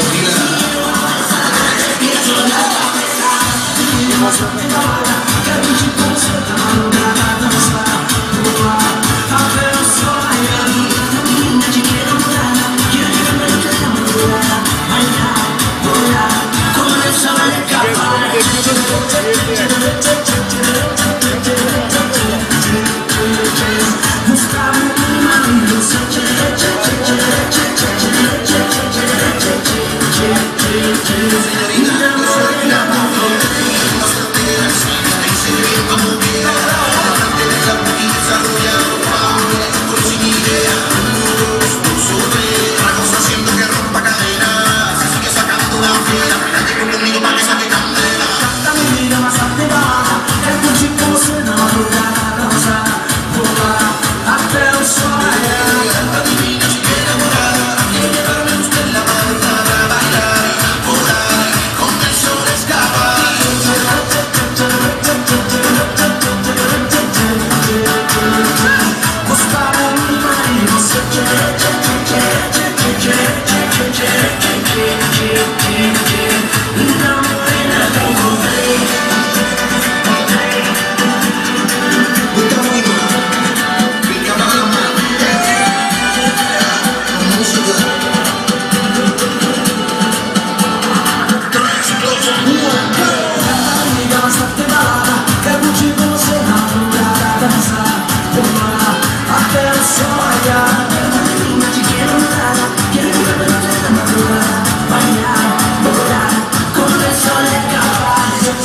Thank you. Bye.